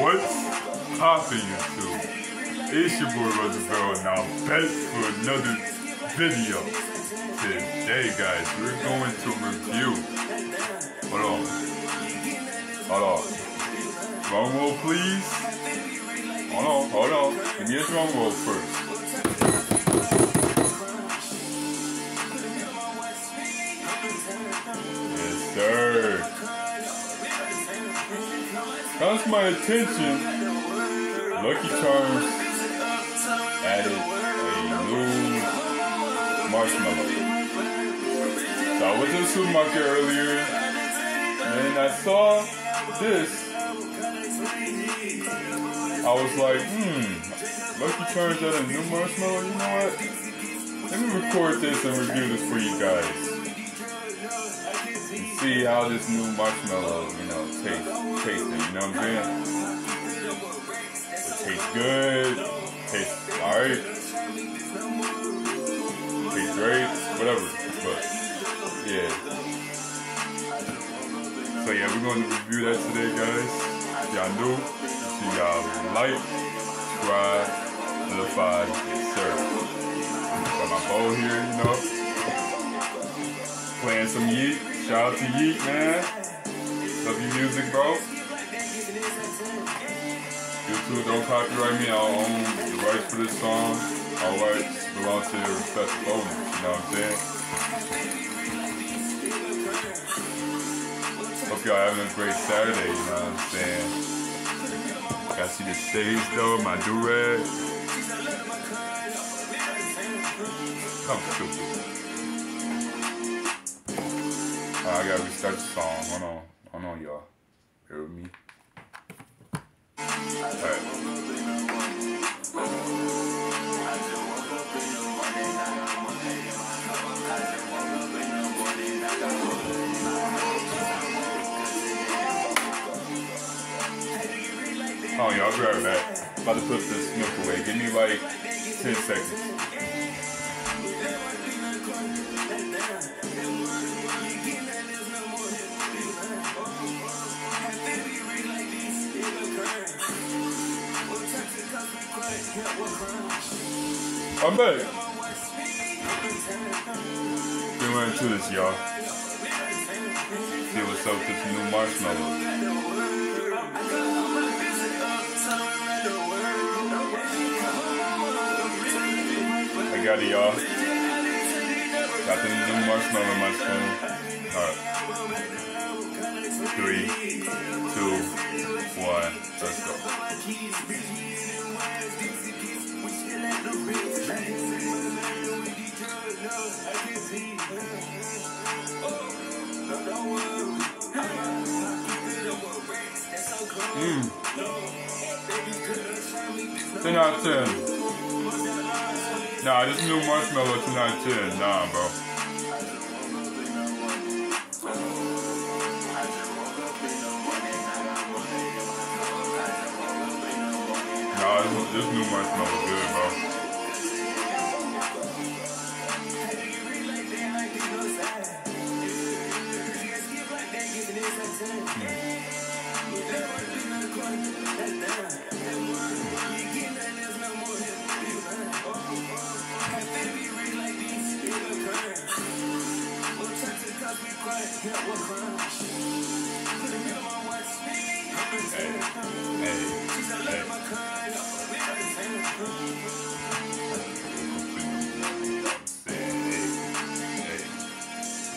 What's poppin' YouTube? It's your boy Roosevelt and I'm back for another video. Today guys, we're going to review. Hold on. Hold on. Drum roll please. Hold on, hold on. Give me a drum roll first. Yes, sir. That's my attention. Lucky Charms added a new marshmallow. So I was in the supermarket earlier and I saw this. I was like, hmm, Lucky Charms added a new marshmallow. You know what? Let me record this and review this for you guys And see how this new marshmallow, you know, tastes, it, you know what I'm saying? It tastes good, tastes alright, tastes great, whatever, but, yeah. So yeah, we're going to review that today, guys. Y'all new, y'all like, subscribe, notified, yes sir. Got my bowl here, you know, playing some Yeat. Shout out to Yeat, man. Love your music, bro. YouTube don't copyright me. I'll own the rights for this song. All rights belong to your respective owners. You know what I'm saying? Hope y'all having a great Saturday. You know what I'm saying? Got see the stage though, my do-rag. Come stupid. I gotta restart the song. Hold on. Hold on, y'all. Bear with me. Alright. I'll be right back. About to put this milk away. Give me like 10 seconds. I'm back. Get right into this, y'all. See what's up with this new marshmallow. I got it, y'all. Got the new marshmallow in my spoon. Alright. Three, two, one, let's go. 10 out of 10. Nah, this new marshmallow 10 out of 10. Nah, bro. Nah, this, this new marshmallow good, bro. Hmm. Hey, hey.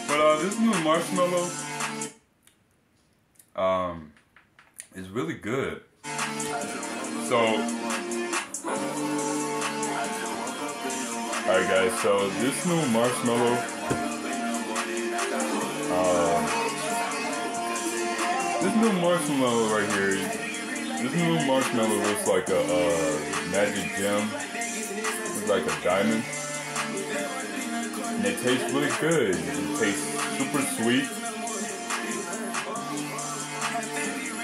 But uh, this new marshmallow, um, is really good. So, alright guys, so this new marshmallow, this new marshmallow right here, this new marshmallow looks like a uh, magic gem. Looks like a diamond. And it tastes really good. It tastes super sweet.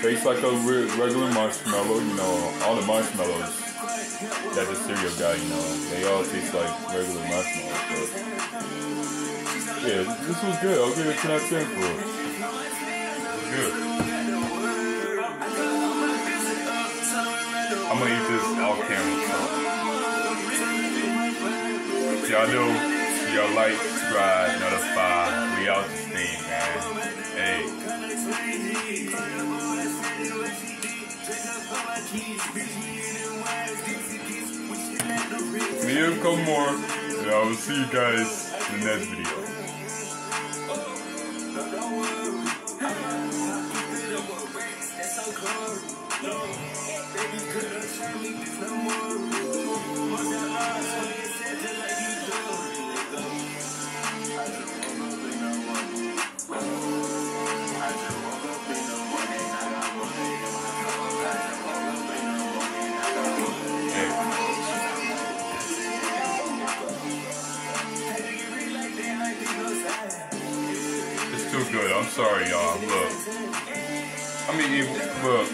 Tastes like a re- regular marshmallow. You know, all the marshmallows got the cereal guy, you know. They all taste like regular marshmallows, but yeah, this was good. I'll give it a 10 out of 10 for it. Good. I'm gonna eat this off camera. So. Y'all know, y'all like, subscribe, notify. We out the steam, man. Hey. A couple more, and I will see you guys in the next video. Good. I'm sorry, y'all. Look. I mean, even, look.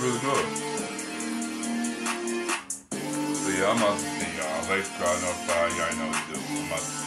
Really good. So yeah, I'm out see y'all. Like, subscribe, y'all know what do.